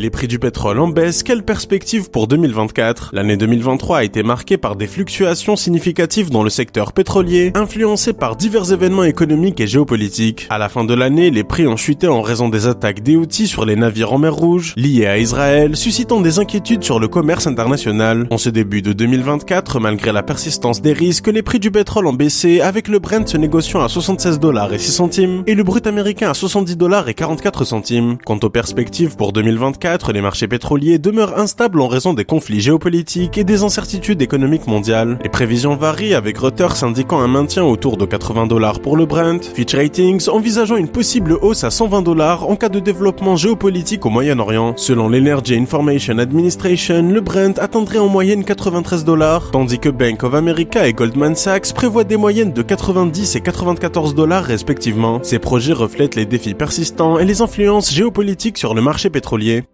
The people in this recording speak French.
Les prix du pétrole en baisse, quelle perspective pour 2024 L'année 2023 a été marquée par des fluctuations significatives dans le secteur pétrolier, influencées par divers événements économiques et géopolitiques. À la fin de l'année, les prix ont chuté en raison des attaques des Houthis sur les navires en mer Rouge, liées à Israël, suscitant des inquiétudes sur le commerce international. En ce début de 2024, malgré la persistance des risques, les prix du pétrole ont baissé, avec le Brent se négociant à 76 dollars et 6 centimes, et le brut américain à 70 dollars et 44 centimes. Quant aux perspectives pour 2024, les marchés pétroliers demeurent instables en raison des conflits géopolitiques et des incertitudes économiques mondiales. Les prévisions varient avec Reuters indiquant un maintien autour de 80 dollars pour le Brent, Fitch Ratings envisageant une possible hausse à 120 dollars en cas de développement géopolitique au Moyen-Orient. Selon l'Energy Information Administration, le Brent atteindrait en moyenne 93 dollars, tandis que Bank of America et Goldman Sachs prévoient des moyennes de 90 et 94 dollars respectivement. Ces projets reflètent les défis persistants et les influences géopolitiques sur le marché pétrolier.